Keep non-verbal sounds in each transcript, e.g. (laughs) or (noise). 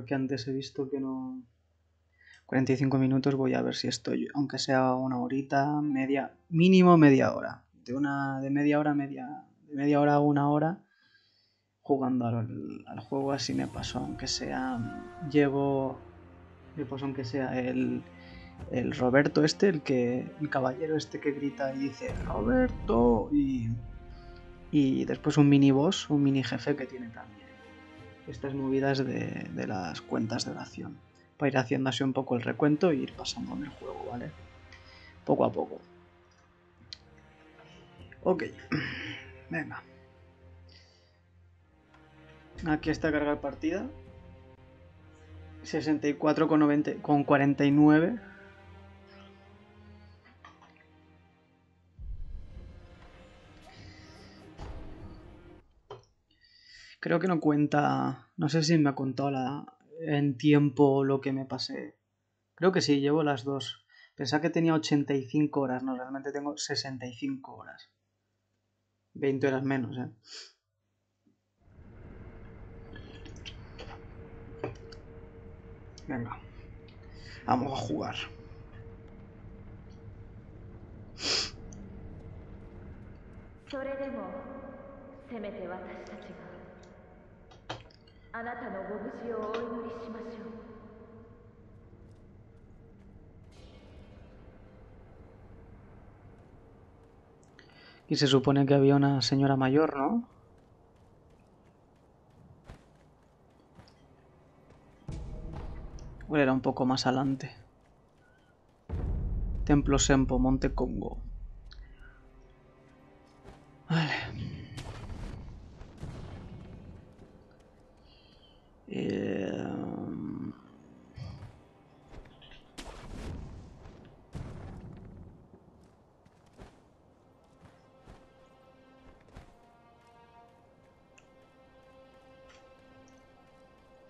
porque antes he visto que no... 45 minutos voy a ver si estoy, aunque sea una horita, media, mínimo media hora. De una de media hora, media, de media hora a una hora jugando al, al juego así me pasó, aunque sea llevo me pasó aunque sea el el Roberto este, el que el caballero este que grita y dice Roberto y y después un mini boss, un mini jefe que tiene también estas movidas de, de las cuentas de oración para ir haciendo así un poco el recuento e ir pasando en el juego, ¿vale? Poco a poco. Ok, venga. Aquí está cargar partida. 64 Creo que no cuenta. No sé si me ha contado la, en tiempo lo que me pasé. Creo que sí, llevo las dos. Pensaba que tenía 85 horas, no, realmente tengo 65 horas. 20 horas menos, ¿eh? Venga. Vamos a jugar. あなたのご無事をお祈りしましょう Y se supone que había una señora mayor, ¿no? O era un poco más adelante. Templo Sempo, Monte Congo. Vale. Eh,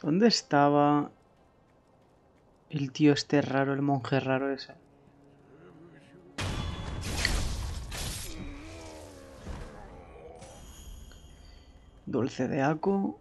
¿Dónde estaba el tío este raro, el monje raro ese? Dulce de Aco.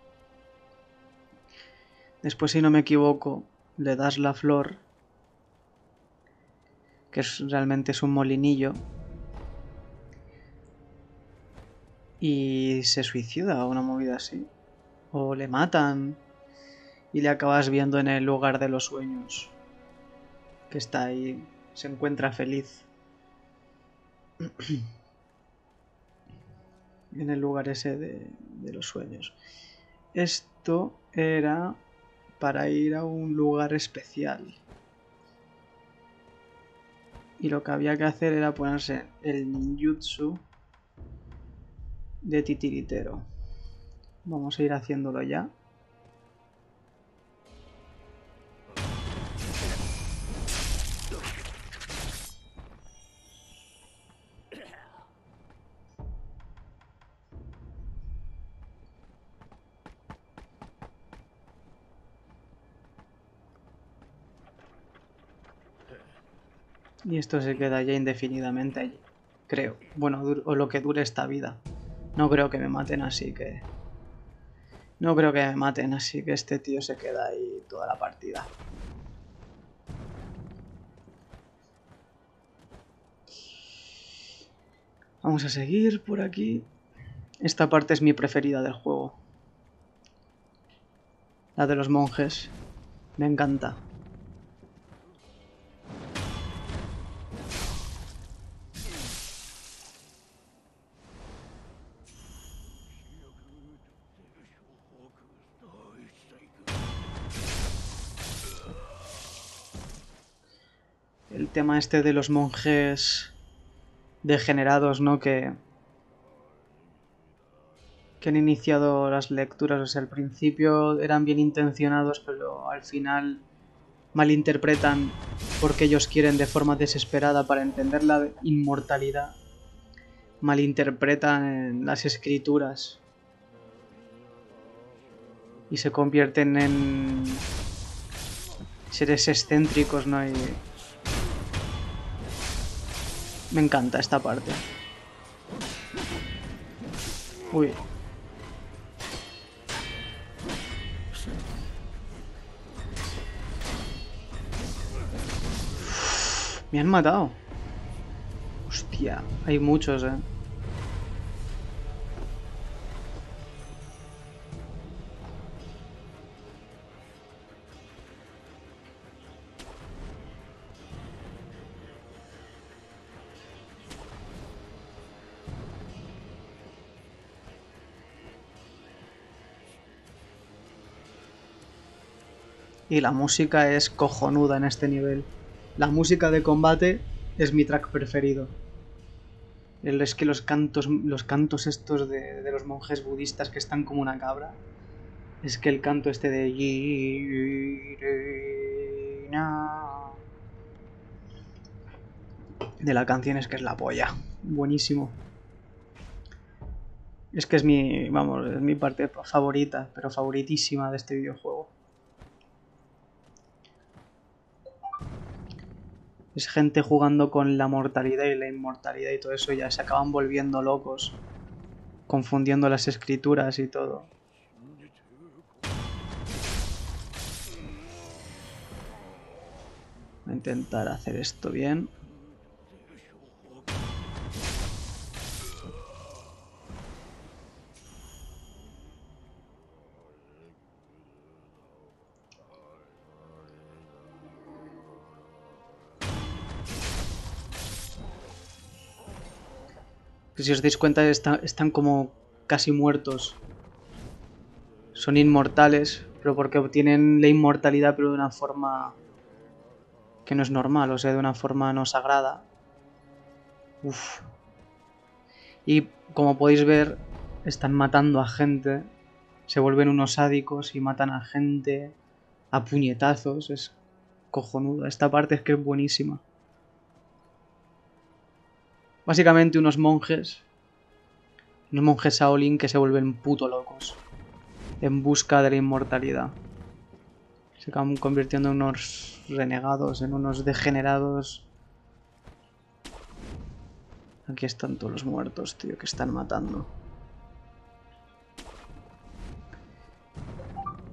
Después, si no me equivoco, le das la flor, que realmente es un molinillo, y se suicida o una movida así. O le matan y le acabas viendo en el lugar de los sueños, que está ahí, se encuentra feliz. (clears throat) en el lugar ese de, los sueños. Esto era para ir a un lugar especial. Y lo que había que hacer era ponerse el ninjutsu de titiritero. Vamos a ir haciéndolo ya. Y esto se queda ya indefinidamente allí. Creo. Bueno, o lo que dure esta vida. No creo que me maten así que... No creo que me maten así que este tío se queda ahí toda la partida. Vamos a seguir por aquí. Esta parte es mi preferida del juego. La de los monjes. Me encanta. Tema este de los monjes degenerados, ¿no? Que que han iniciado las lecturas. O sea, al principio eran bien intencionados, pero al final malinterpretan porque ellos quieren de forma desesperada para entender la inmortalidad. Malinterpretan las escrituras y se convierten en seres excéntricos, ¿no? Y me encanta esta parte. Uy. Me han matado. Hostia, hay muchos, eh. Y la música es cojonuda en este nivel. La música de combate es mi track preferido. Es que los cantos, los cantos estos de, de los monjes budistas que están como una cabra. Es que el canto este de... De la canción es que es la polla. Buenísimo. Es que es mi, vamos, es mi parte favorita, pero favoritísima de este videojuego. Es gente jugando con la mortalidad y la inmortalidad y todo eso, ya se acaban volviendo locos, confundiendo las escrituras y todo. Voy a intentar hacer esto bien. Que si os dais cuenta está- están como casi muertos. Son inmortales, pero porque obtienen la inmortalidad pero de una forma que no es normal, o sea, de una forma no sagrada. Uf. Y como podéis ver, están matando a gente, se vuelven unos sádicos y matan a gente a puñetazos, es cojonudo. Esta parte es que es buenísima. Básicamente unos monjes. Unos monjes Shaolin que se vuelven puto locos. En busca de la inmortalidad. Se acaban convirtiendo en unos renegados, en unos degenerados. Aquí están todos los muertos, tío, que están matando.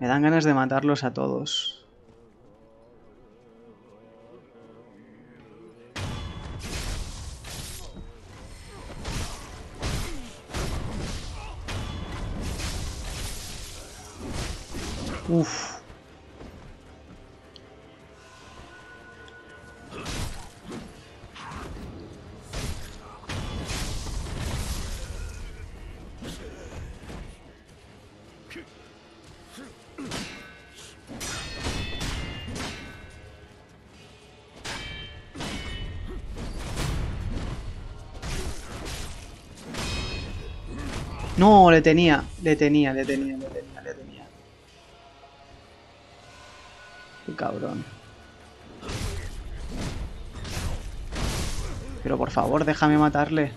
Me dan ganas de matarlos a todos. Uf. No, le tenía, le tenía, le tenía, le tenía, le tenía. Cabrón. Pero por favor, déjame matarle.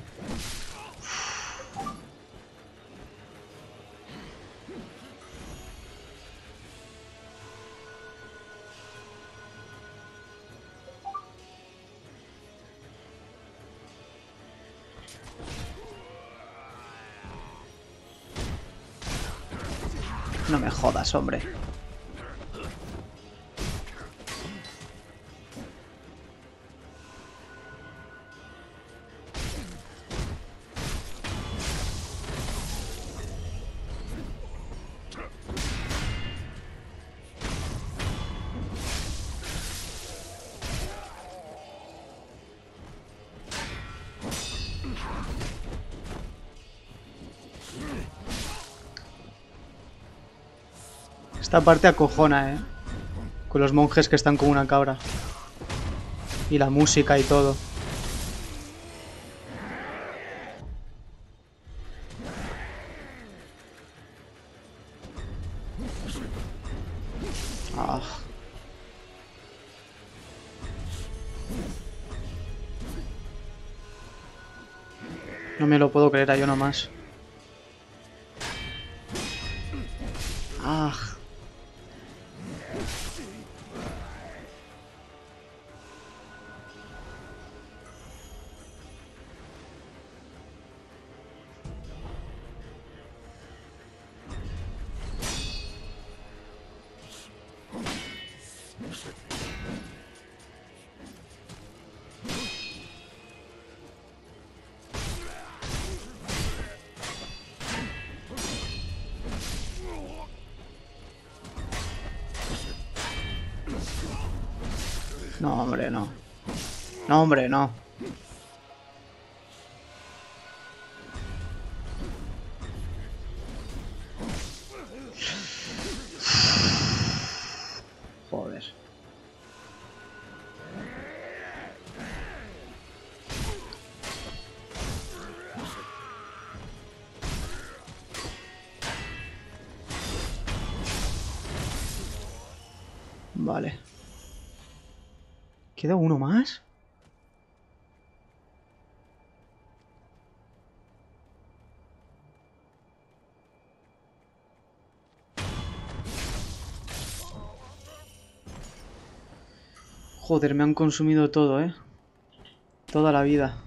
No me jodas, hombre. Esta parte acojona, eh. Con los monjes que están como una cabra. Y la música y todo. No, hombre, no. No, hombre, no. ¿Queda uno más? Joder, me han consumido todo, ¿eh? Toda la vida.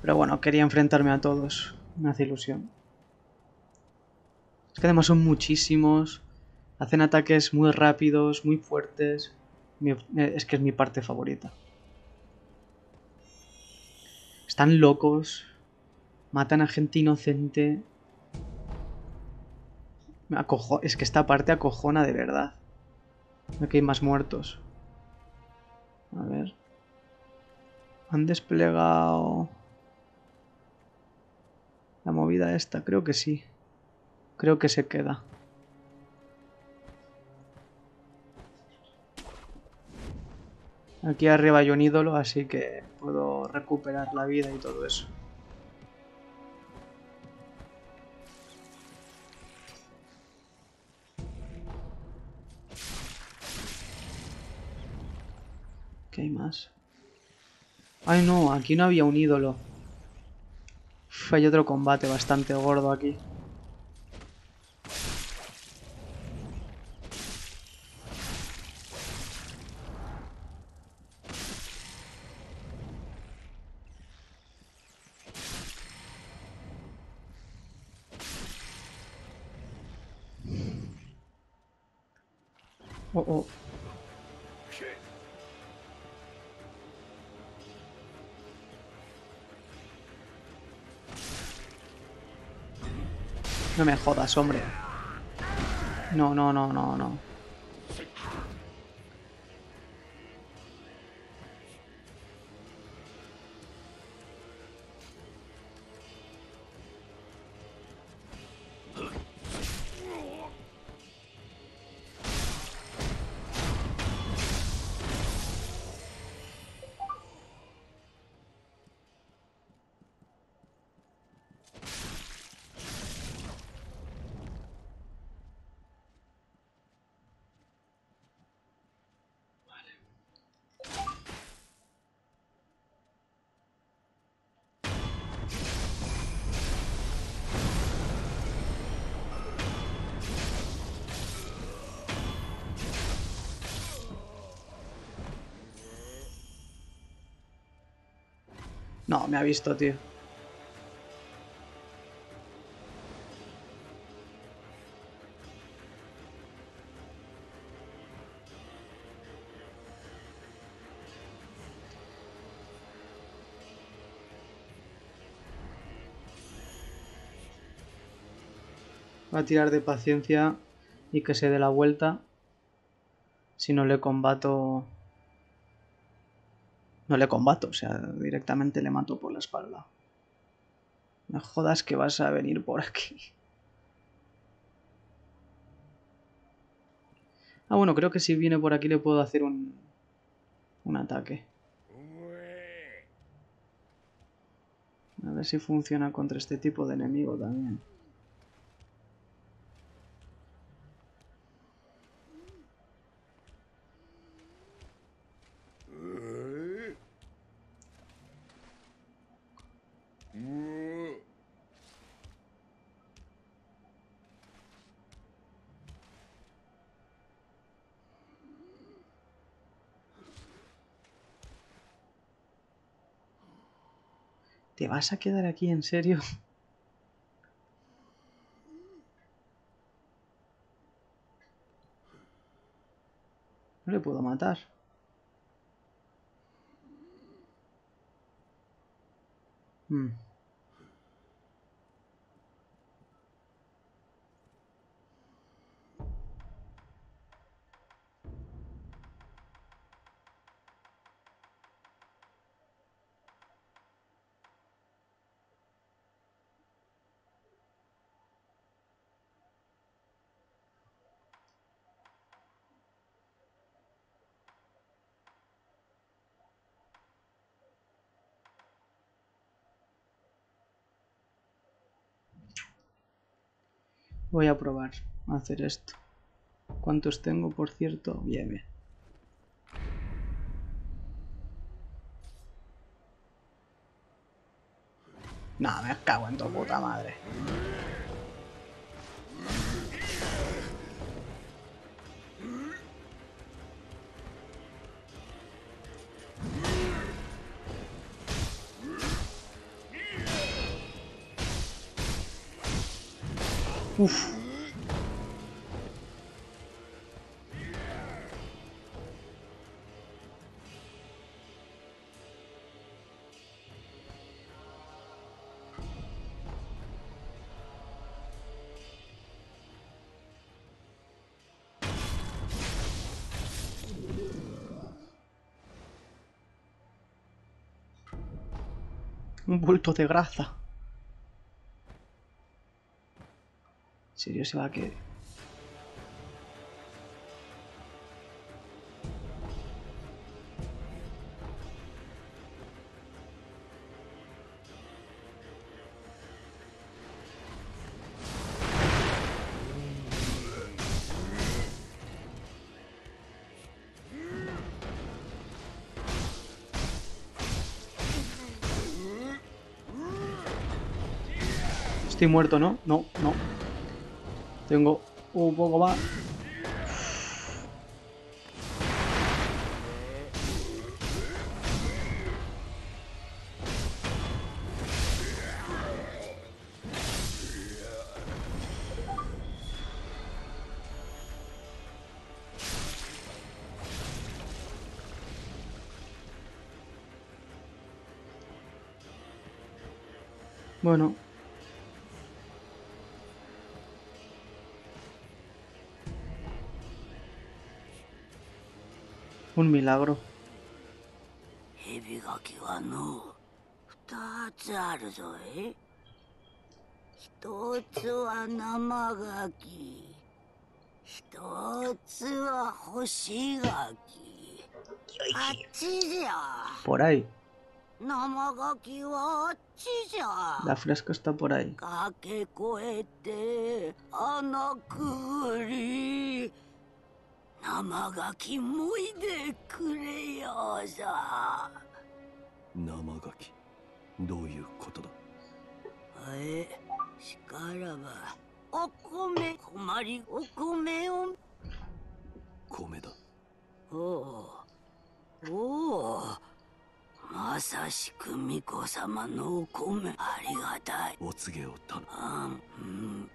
Pero bueno, quería enfrentarme a todos. Me hace ilusión. Es que además son muchísimos. Hacen ataques muy rápidos, muy fuertes. Eh, Es que es mi parte favorita. Están locos. Matan a gente inocente. Es que esta parte acojona de verdad. Aquí hay más muertos. A ver. Han desplegado... La movida esta, creo que sí. Creo que se queda. Aquí arriba hay un ídolo, así que puedo recuperar la vida y todo eso. ¿Qué hay más? Ay no, aquí no había un ídolo. Hay otro combate bastante gordo aquí. Jodas, hombre. No, no, no, no, no. No, me ha visto, tío. Va a tirar de paciencia y que se dé la vuelta. Si no le combato... No le combato, o sea, directamente le mato por la espalda. No jodas que vas a venir por aquí. Ah, bueno, creo que si viene por aquí le puedo hacer un... Un ataque. A ver si funciona contra este tipo de enemigo también. ¿Te vas a quedar aquí en serio? No le puedo matar. Hmm. Voy a probar a hacer esto. ¿Cuántos tengo, por cierto? Bien, bien. No, me cago en tu puta madre. Un bulto de grasa. ¿En serio se va a que... Estoy muerto, ¿no? No, no. Tengo un poco más. ゃ Por ahí. 生垣はあっちじゃ La fresca está por ahí. 生ガキもいでくれよさ生ガキどういうことだ？えしからばお米困りお米を。米だ。おおおおまさしく巫女様のお米。ありがたい。お告げを頼む。あんうん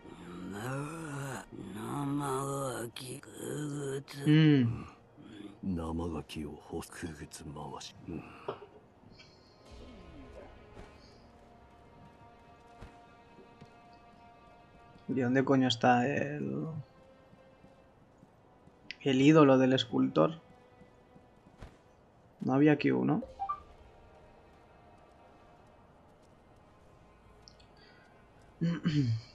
まあ生ガキくぐつ Mm. 生ガキをほくぐつ回し、うん ¿Y dónde coño está el... El ídolo del escultor? No había aquí uno. (clears throat)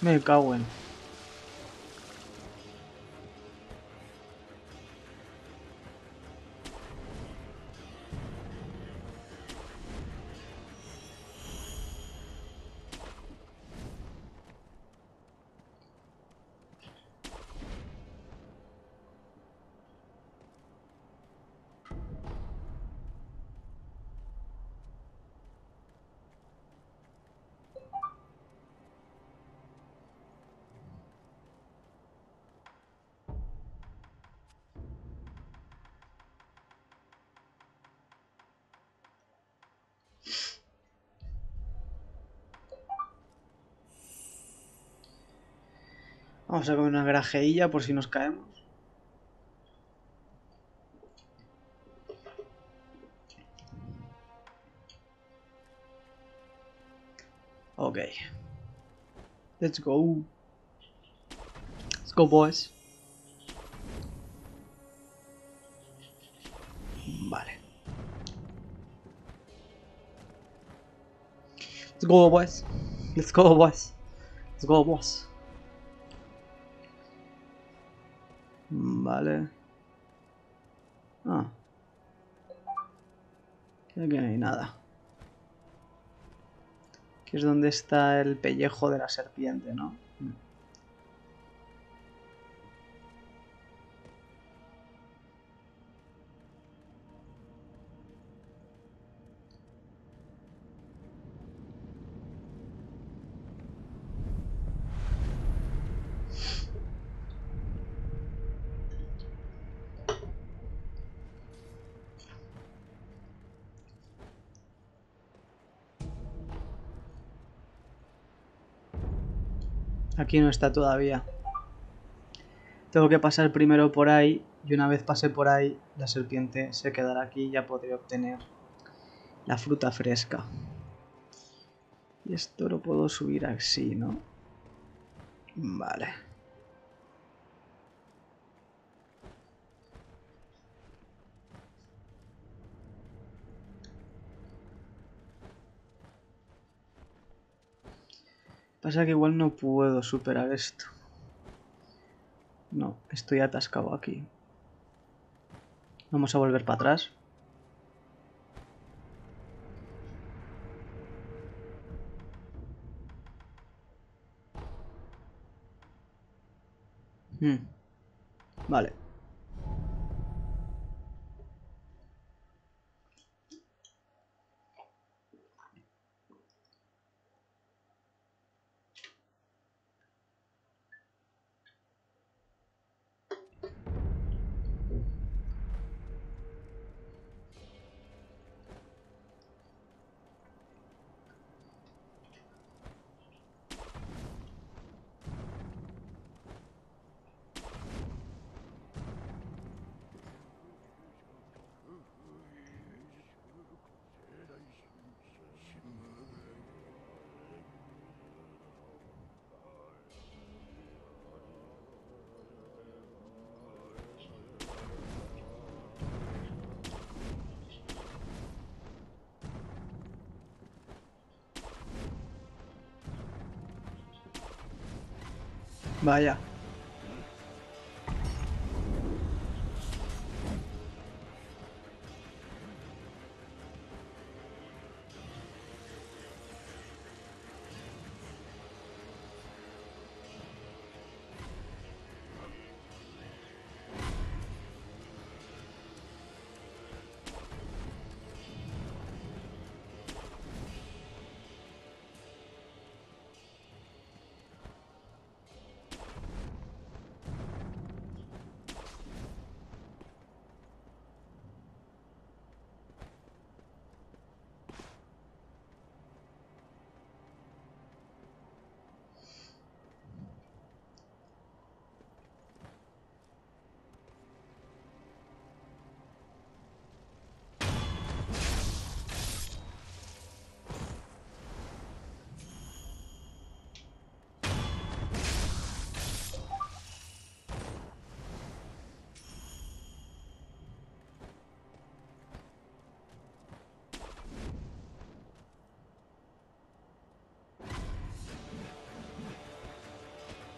Me cago en... Vamos a comer una grajeilla por si nos caemos. Ok. Let's go. Let's go, boys. Vale. Let's go, boys. Let's go, boys. Let's go, boss. Vale. Ah. Aquí no hay nada. Aquí es donde está el pellejo de la serpiente, ¿no? Aquí no está todavía. Tengo que pasar primero por ahí y una vez pase por ahí la serpiente se quedará aquí y ya podré obtener la fruta fresca. Y esto lo puedo subir así, ¿no? Vale. Pasa que igual no puedo superar esto. No, estoy atascado aquí. Vamos a volver para atrás. Hmm. Vale. Vaya.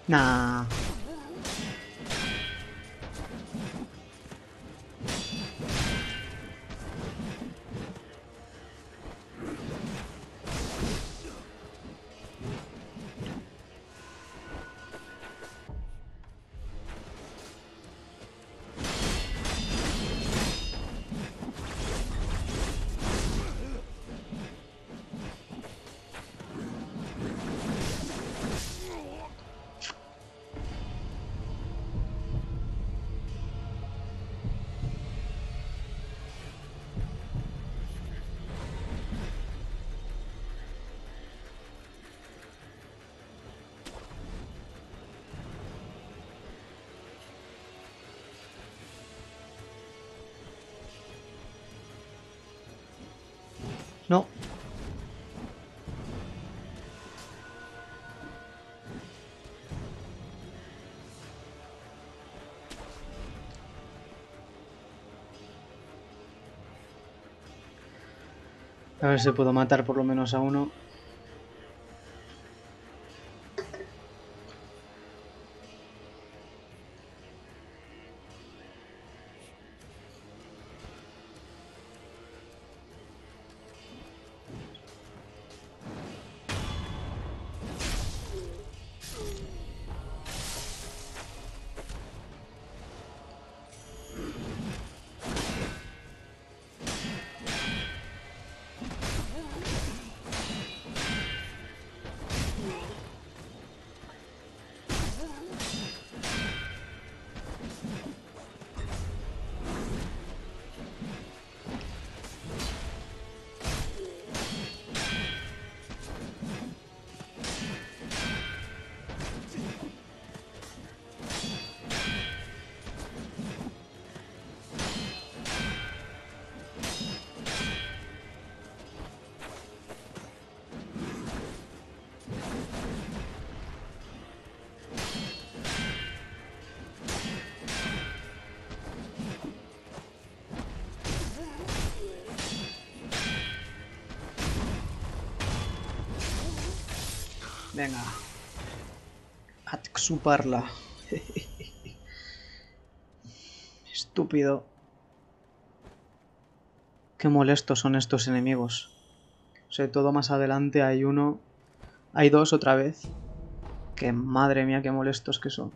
那 A ver si puedo matar por lo menos a uno. Venga. A exuparla. (laughs) Estúpido. Qué molestos son estos enemigos. Sobre todo más adelante hay uno... Hay dos otra vez. Que madre mía, qué molestos que son.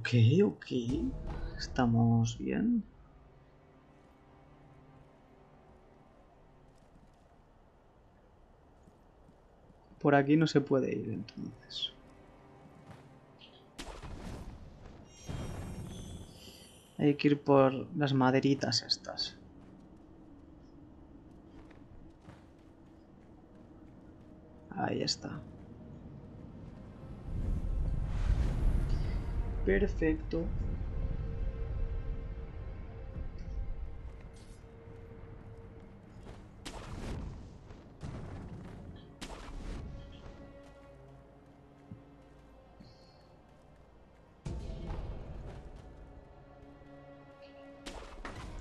Ok, ok. Estamos bien. Por aquí no se puede ir entonces. Hay que ir por las maderitas estas. Ahí está. Perfecto.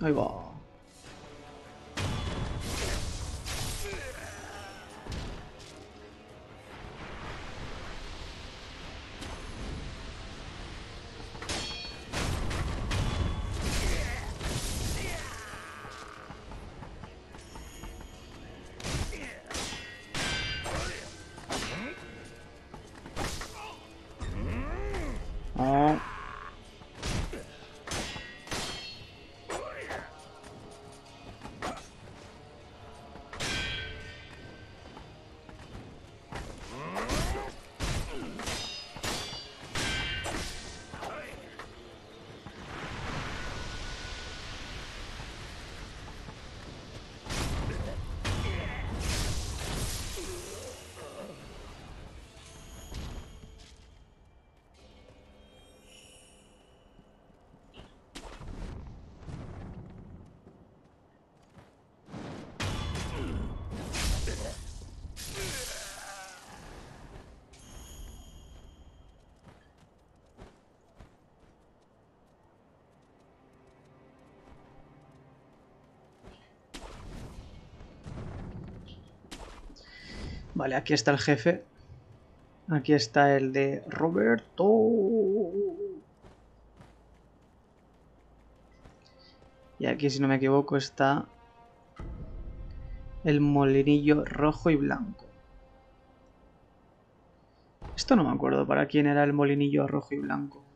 Ahí va. Vale, aquí está el jefe. Aquí está el de Roberto. Y aquí, si no me equivoco, está el molinillo rojo y blanco. Esto no me acuerdo para quién era el molinillo rojo y blanco.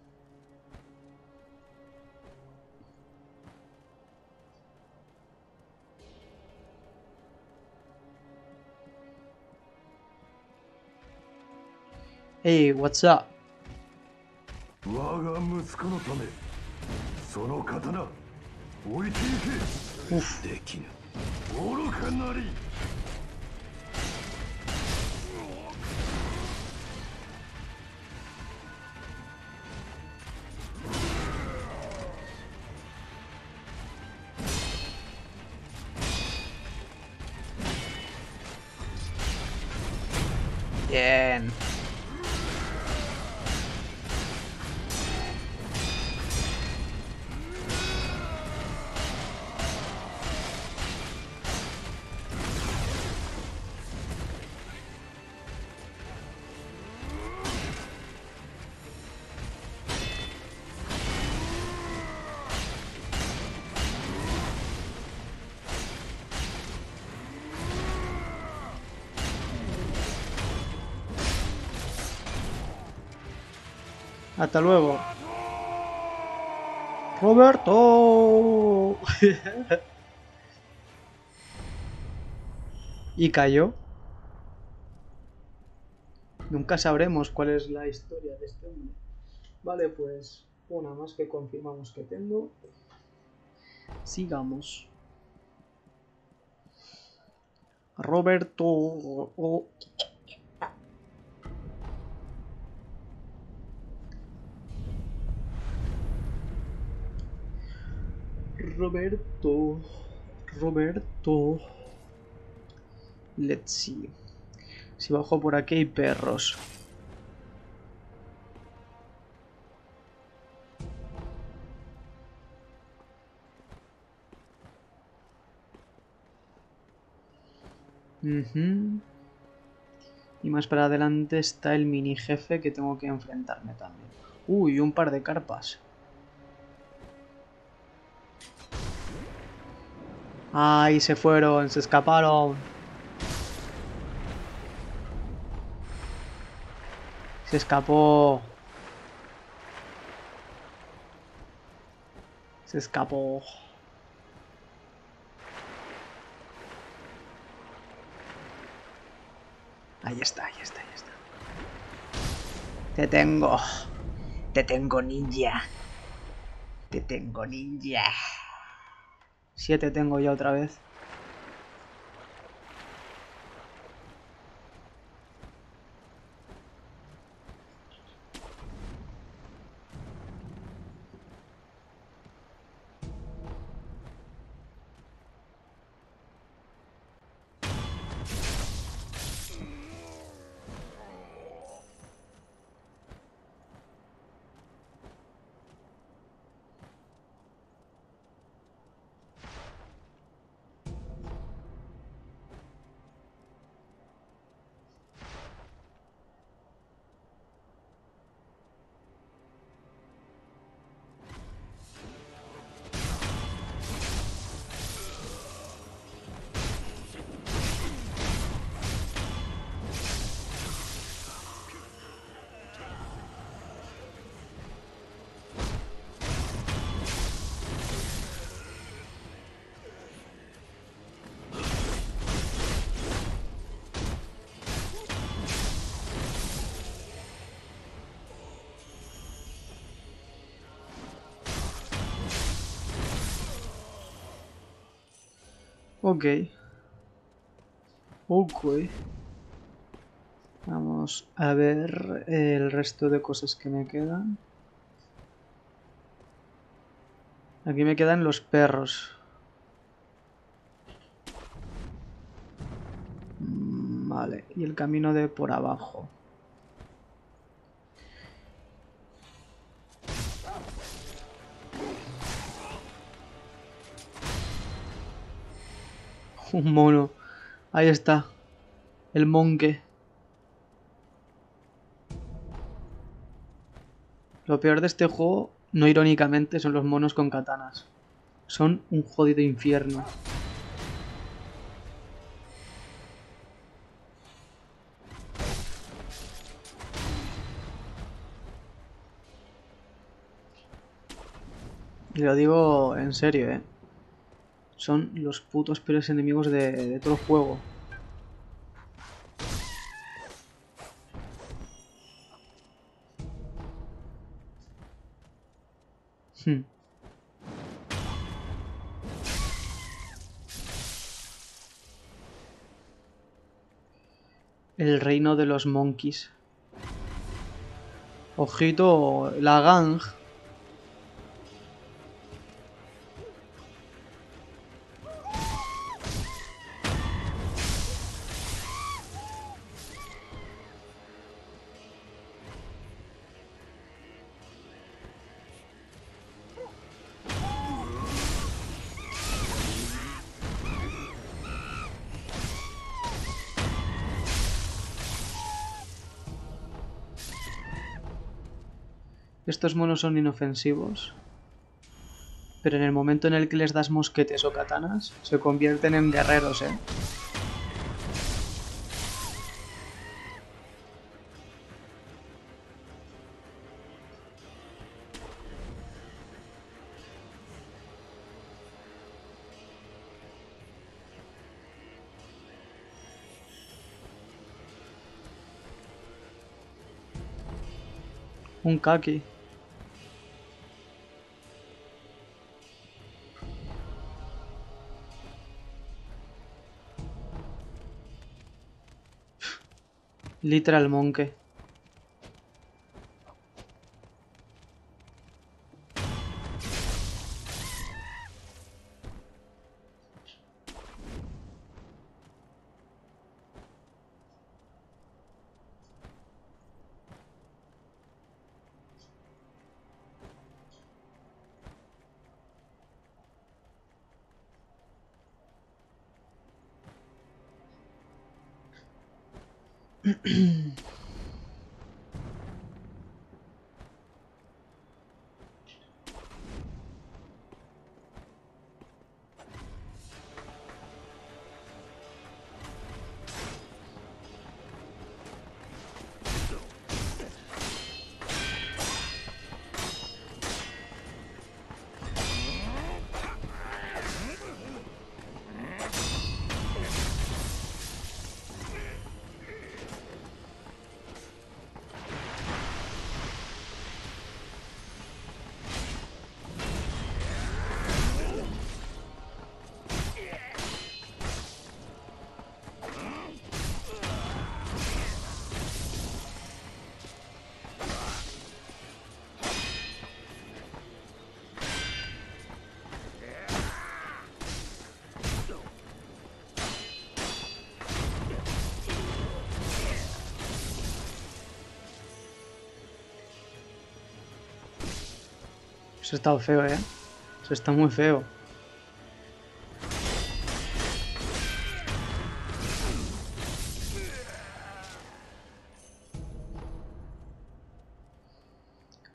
Hey, what's up? 我が息子のためその刀置いていけ。できぬ。愚かなり Hasta luego. Roberto. (laughs) y cayó. Nunca sabremos cuál es la historia de este hombre. Vale, pues una más que confirmamos que tengo. Sigamos. Roberto. oh, Roberto. Roberto. Let's see. Si bajo por aquí hay perros. Y más para adelante está el mini jefe que tengo que enfrentarme también. Uy, un par de carpas. Ay, se fueron, se escaparon. Se escapó. Se escapó. Ahí está, ahí está, ahí está. Te tengo. Te tengo ninja. Te tengo ninja. Siete tengo ya otra vez. Ok. Ok. Vamos a ver el resto de cosas que me quedan. Aquí me quedan los perros. Mm, Vale, y el camino de por abajo. Un mono. Ahí está. El monque. Lo peor de este juego, no irónicamente, son los monos con katanas. Son un jodido infierno. Y lo digo en serio, eh. Son los putos peores enemigos de, todo el juego. Hmm. El reino de los monkeys. Ojito, la gang Estos monos son inofensivos. Pero en el momento en el que les das mosquetes o katanas, se convierten en guerreros, ¿eh? Un kaki. Literal monkey. Eso está feo, ¿eh? Eso está muy feo.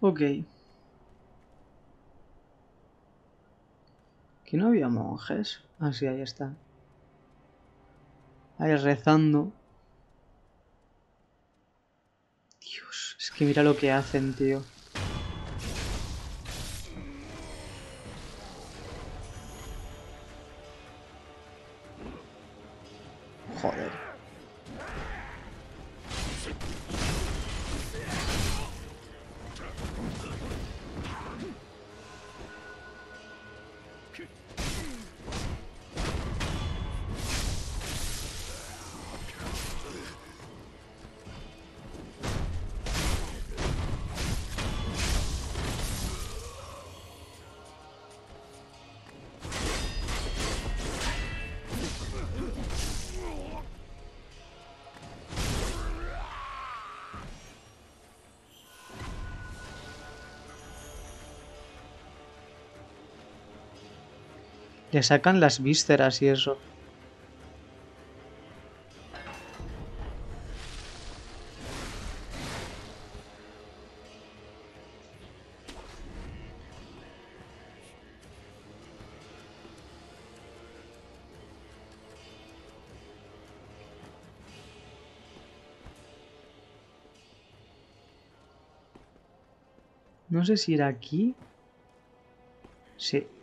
Ok. Aquí no había monjes. Ah, sí, ahí está. Ahí rezando. Dios, es que mira lo que hacen, tío. Le sacan las vísceras y eso. No sé si era aquí. Sí.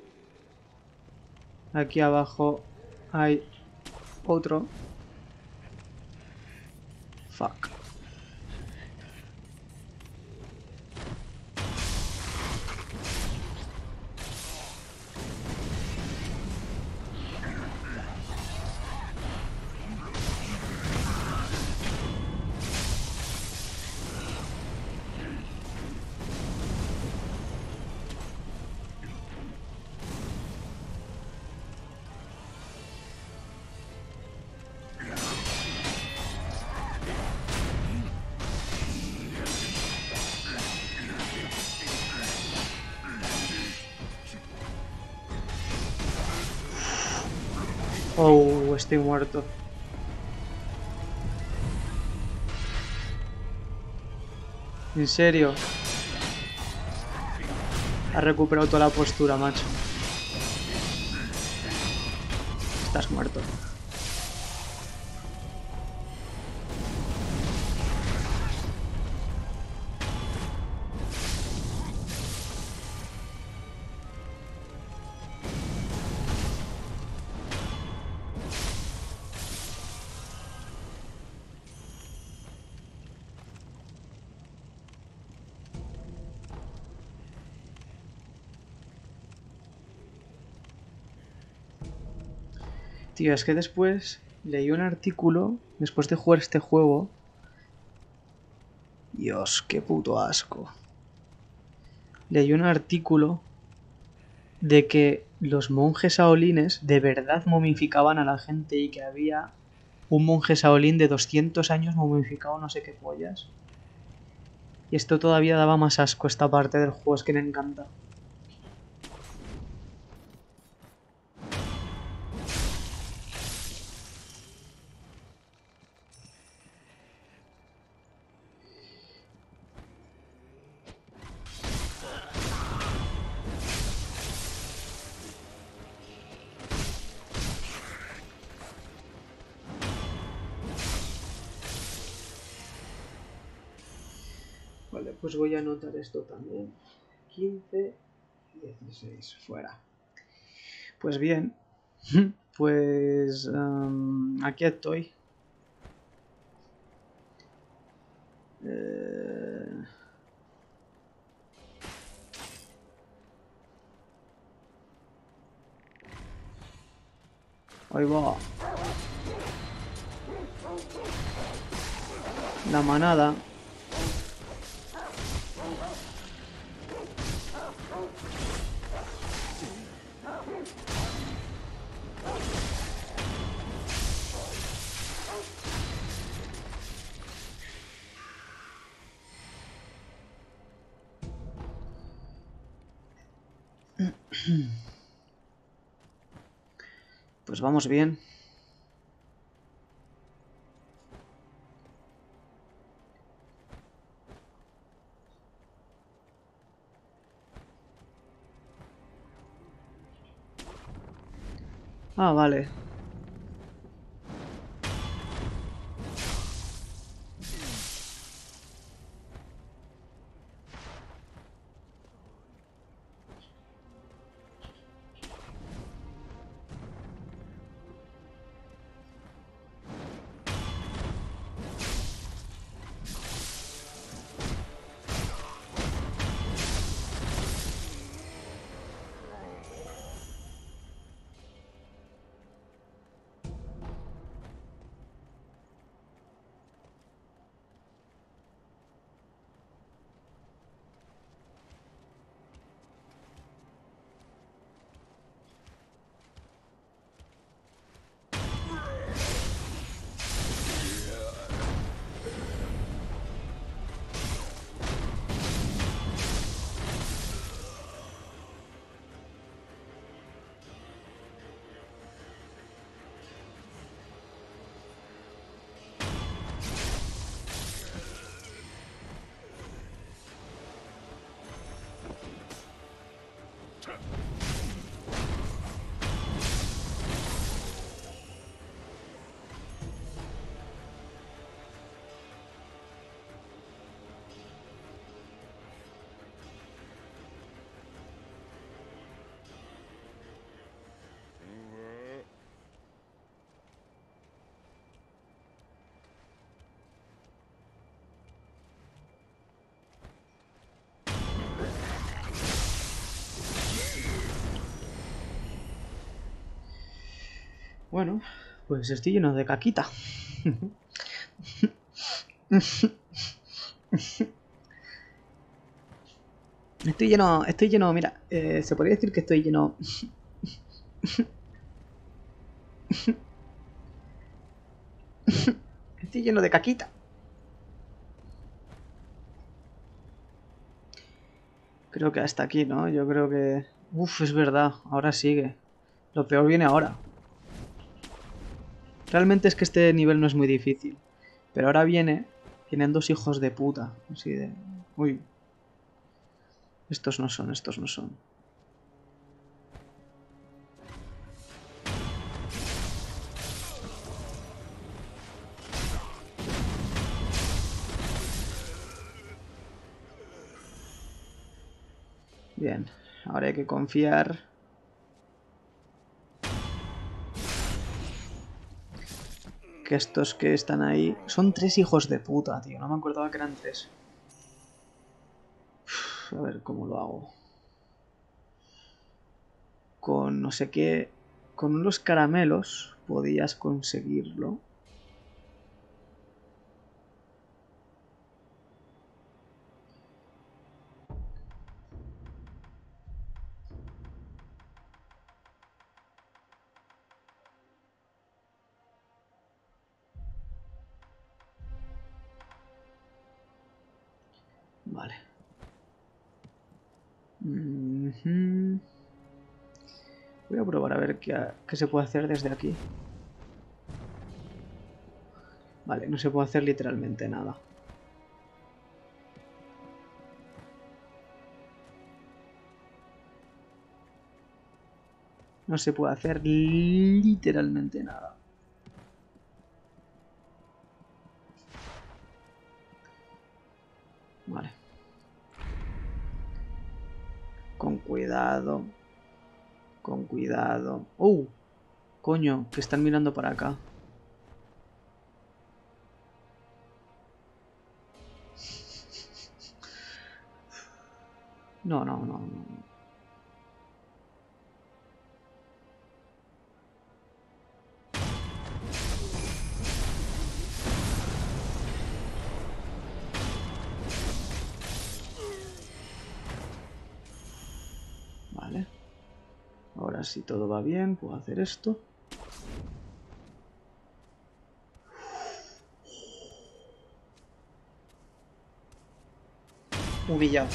Aquí abajo hay otro. Fuck. Oh, estoy muerto. ¿En serio? Ha recuperado toda la postura, macho. Estás muerto. Tío, es que después leí un artículo, después de jugar este juego. Dios, qué puto asco. Leí un artículo de que los monjes saolines de verdad momificaban a la gente y que había un monje saolín de 200 años momificado no sé qué pollas. Y esto todavía daba más asco esta parte del juego, es que me encanta. Pues voy a anotar esto también. 15, 16, fuera. Pues bien, (laughs) pues em, aquí estoy. Eh, Ahí va. La manada. Vamos bien. Ah, vale. Yeah. Bueno, pues estoy lleno de caquita. Estoy lleno, estoy lleno, mira, eh, se podría decir que estoy lleno... Estoy lleno de caquita. Creo que hasta aquí, ¿no? Yo creo que... Uf, es verdad, ahora sigue. Lo peor viene ahora. Realmente es que este nivel no es muy difícil. Pero ahora viene... Vienen dos hijos de puta. Así de... Uy. Estos no son, estos no son. Bien, ahora hay que confiar. Que estos que están ahí... Son tres hijos de puta, tío. No me acordaba que eran tres. A ver cómo lo hago. Con no sé qué... Con unos caramelos podías conseguirlo. Vale. Mhm. Voy a probar a ver qué, qué se puede hacer desde aquí. Vale, no se puede hacer literalmente nada. No se puede hacer literalmente nada. Cuidado. Con cuidado. ¡Uh! Coño, que están mirando para acá. No, no, no, no. Si todo va bien, puedo hacer esto. Humillado.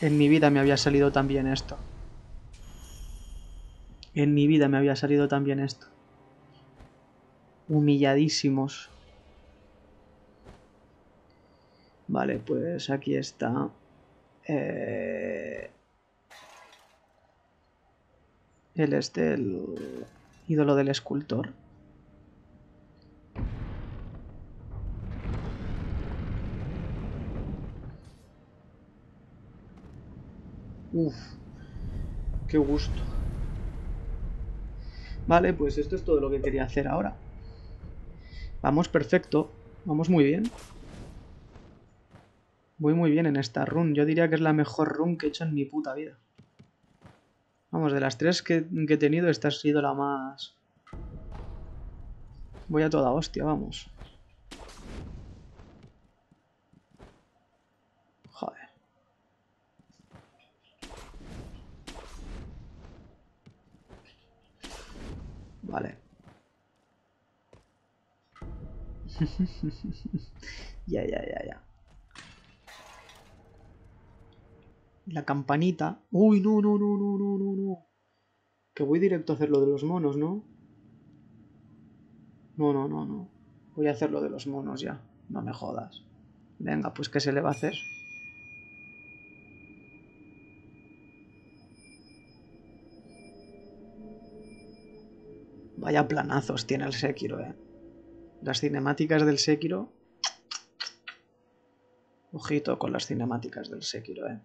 En mi vida me había salido tan bien esto. En mi vida me había salido tan bien esto. Humilladísimos. Vale, pues aquí está. Eh... Él es del ídolo del escultor. Uf, qué gusto. Vale, pues esto es todo lo que quería hacer ahora. Vamos perfecto, vamos muy bien. Voy muy bien en esta run. Yo diría que es la mejor run que he hecho en mi puta vida. Vamos, de las tres que, he tenido, esta ha sido la más... Voy a toda hostia, vamos. Joder. Vale. (laughs) ya, ya, ya, ya. La campanita. Uy, no, no, no, no, no, no, no. Que voy directo a hacer lo de los monos, ¿no? No, no, no, no. Voy a hacer lo de los monos ya. No me jodas. Venga, pues ¿qué se le va a hacer? Vaya planazos tiene el Sekiro, eh. Las cinemáticas del Sekiro. Ojito con las cinemáticas del Sekiro, eh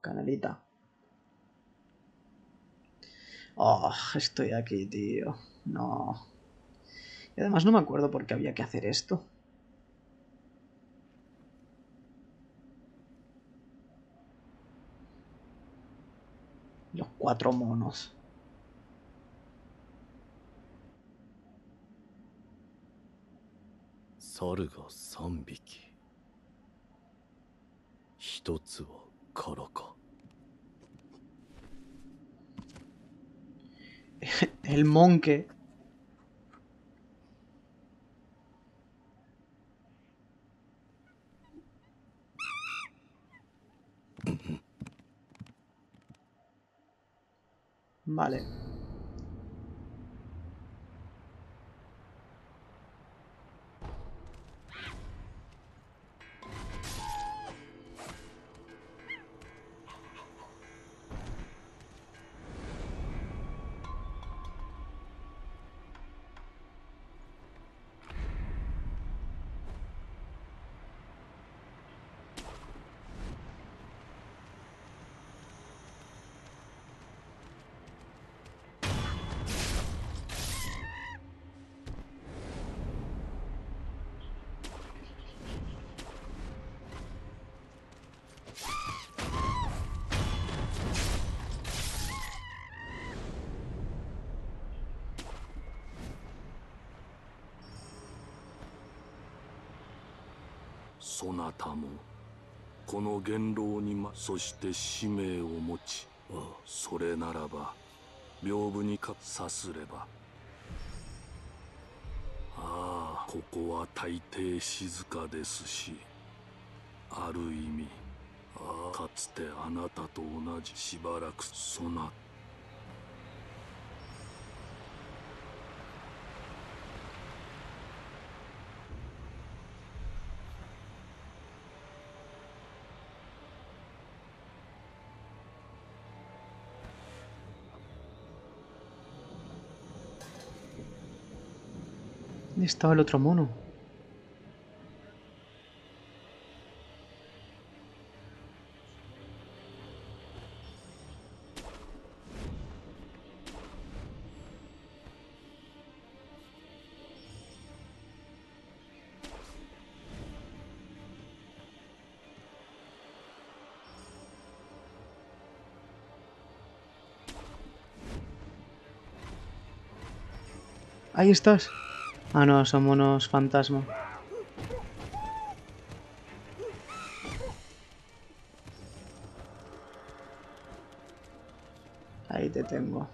Canelita. Oh, estoy aquí, tío. No. Y además no me acuerdo por qué había que hacer esto. Los cuatro monos. 猿が3匹一つは 空か (laughs) El monque. Vale. そなたもこの元老にまそして使命を持ちそれならば屏風にかさすればああここは大抵静かですしある意味ああかつてあなたと同じしばらくそなた ¿Dónde estaba el otro mono? Ahí estás. Ah, no, son monos fantasma. Ahí te tengo.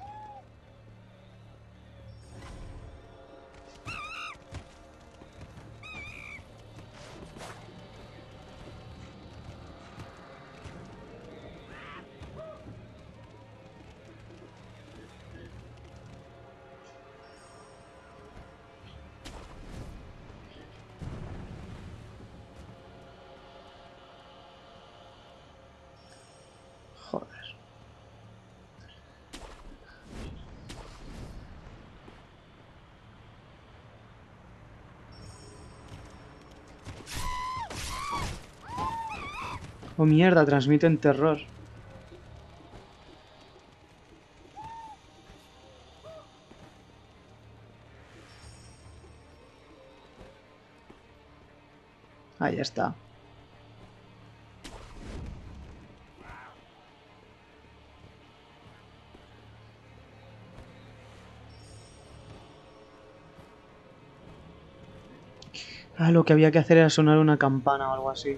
Mierda, transmiten terror. Ahí está. Ah, lo que había que hacer era sonar una campana o algo así.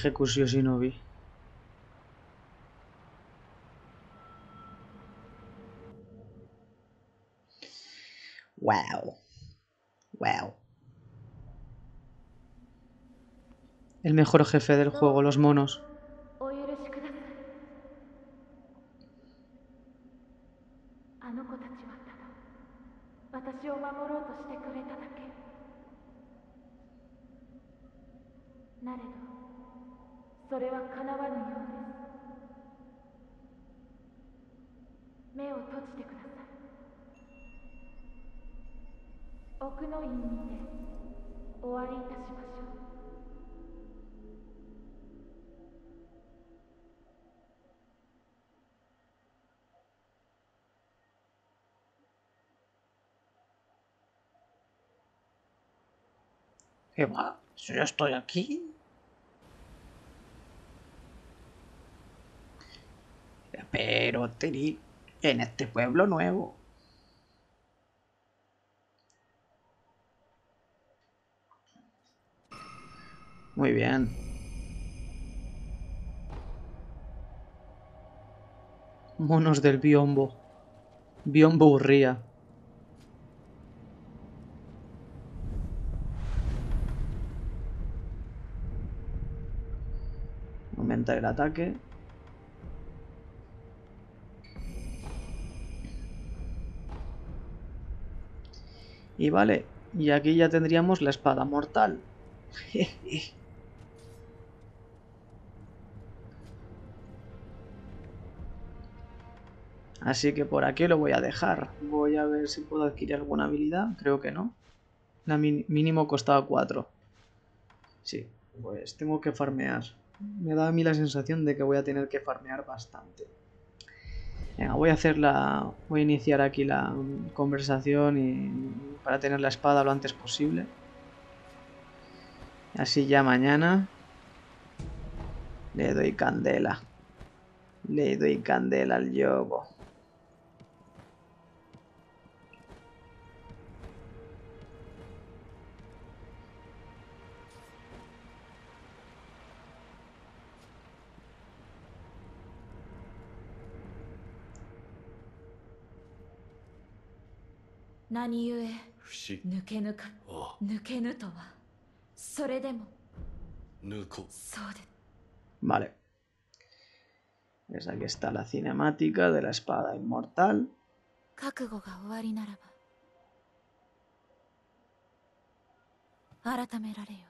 Ejecució Shinobi. Wow. Wow. El mejor jefe del juego, los monos. おそれはかなわぬようです目を閉じてください奥の院にて終わりいたしましょう ¿Qué va? Si yo estoy aquí. Pero Teri, en este pueblo nuevo. Muy bien. Monos del biombo. Biombo Urría. Aumenta el ataque. Y vale, y aquí ya tendríamos la espada mortal. (laughs) Así que por aquí lo voy a dejar. Voy a ver si puedo adquirir alguna habilidad. Creo que no. La mínimo costaba 4. Sí, pues tengo que farmear. Me da a mí la sensación de que voy a tener que farmear bastante. Venga, voy a hacer la... Voy a iniciar aquí la conversación y para tener la espada lo antes posible. Así ya mañana le doy candela. Le doy candela al yogo. 思議抜けぬかあ抜けぬとはそれでも抜こそうで Vale. Pues aquí está la cinemática de la espada inmortal. 覚悟が終わりならば改められよ「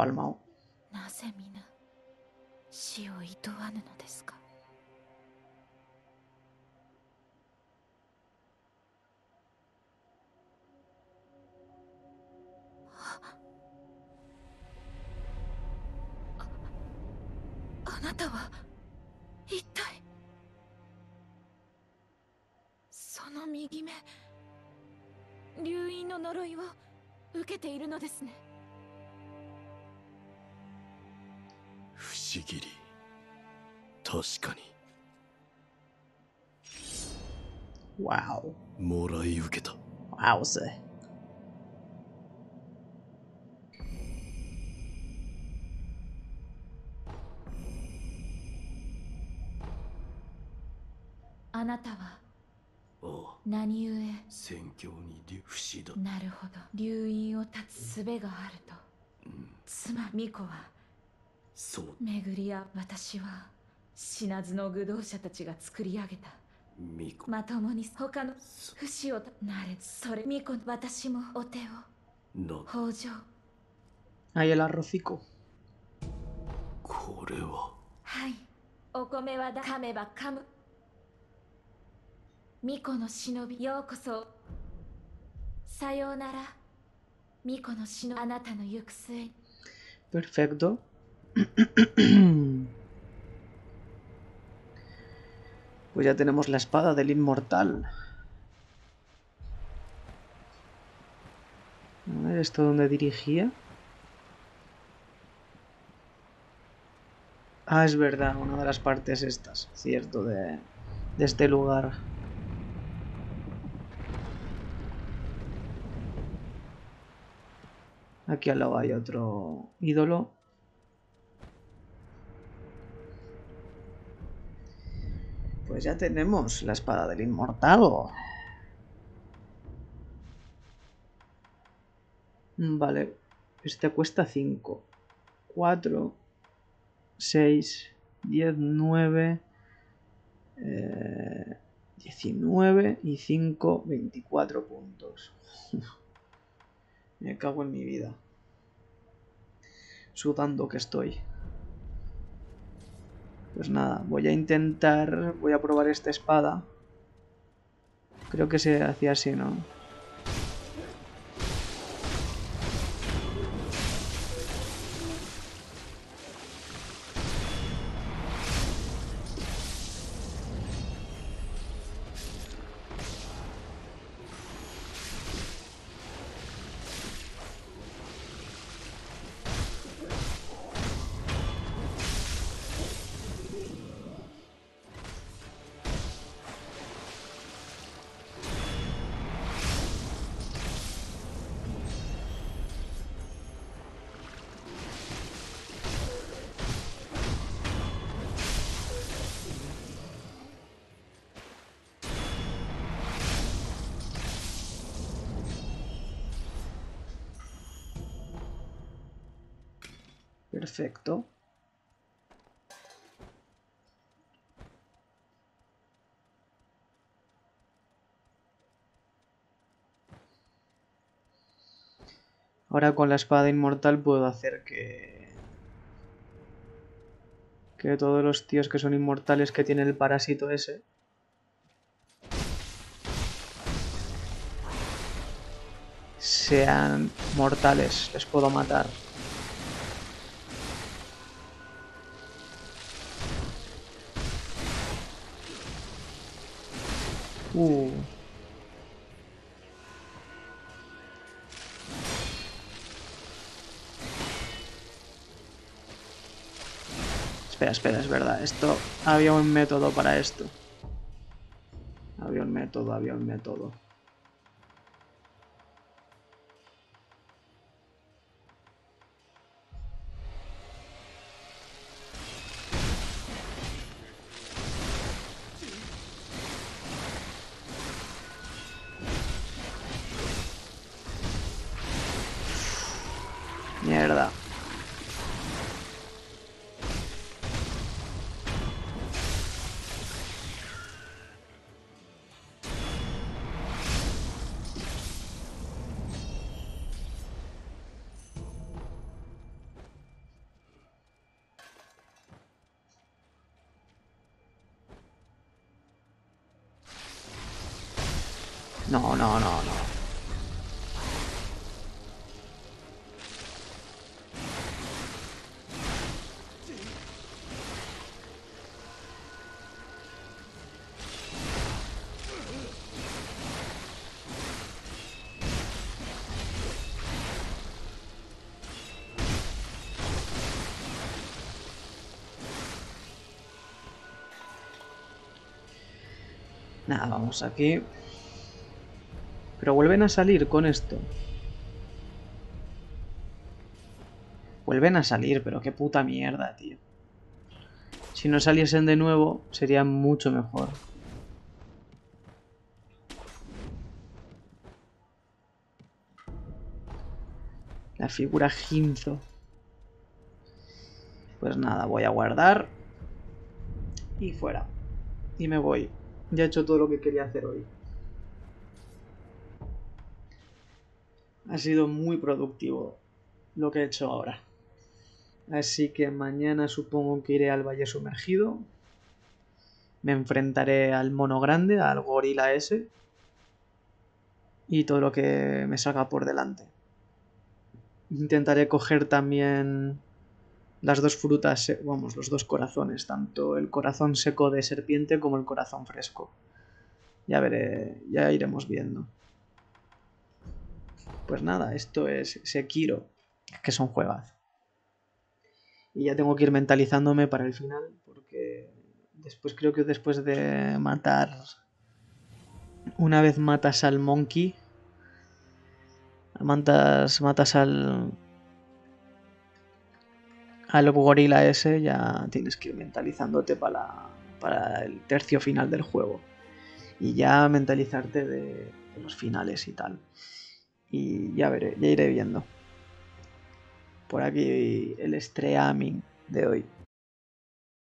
Ha palmado. なぜ皆死を厭わぬのですか？ああなたは一体その右目流因の呪いを受けているのですね不思議り。確かに。Wow. もらい受けた。Wow, sí. あなたはああ。何故？戦況に流不死だ。なるほど。流因を断つ術があると。妻巫女はそう。巡り合う私は死なずの愚道者たちが作り上げた。巫女。まともに他の不死をなれ。それ巫女。私もお手を。な。北条。Ahí el arrocico. これは。はい。お米はだ噛めば噛む。巫女の忍びようこそ。さようなら。巫女の忍びあなたの行く末に。Perfecto. (clears throat) Pues ya tenemos la espada del inmortal. A ver, ¿esto dónde dirigía? Ah, es verdad, una de las partes estas, cierto, de, de este lugar. Aquí al lado hay otro ídolo. Pues ya tenemos la espada del inmortal. Mm, Vale, este cuesta 5. 4, 6, 10, 9, eh, 19 y 5, 24 puntos. (laughs) Me cago en mi vida. Sudando que estoy. Pues nada, voy a intentar... Voy a probar esta espada. Creo que se hacía así, ¿no? Perfecto. Ahora con la espada inmortal puedo hacer que... Que todos los tíos que son inmortales que tienen el parásito ese... Sean mortales, les puedo matar. Uh. Espera, espera, es verdad. Esto. Había un método para esto. Había un método, había un método. Nada, vamos aquí. Pero vuelven a salir con esto. Vuelven a salir, pero qué puta mierda, tío. Si no saliesen de nuevo, sería mucho mejor. La figura Ginzo. Pues nada, voy a guardar. Y fuera. Y me voy. Ya he hecho todo lo que quería hacer hoy. Ha sido muy productivo lo que he hecho ahora. Así que mañana supongo que iré al Valle Sumergido. Me enfrentaré al mono grande, al gorila ese. Y todo lo que me salga por delante. Intentaré coger también las dos frutas, vamos, los dos corazones, tanto el corazón seco de serpiente como el corazón fresco. Ya veré, ya iremos viendo. Pues nada, esto es Sekiro, que son juegas. Y ya tengo que ir mentalizándome para el final, porque después creo que después de matar... Una vez matas al monkey, matas, matas al, al gorila ese, ya tienes que ir mentalizándote para, para el tercio final del juego. Y ya mentalizarte de, de los finales y tal. Y ya veré, ya iré viendo. Por aquí el streaming de hoy.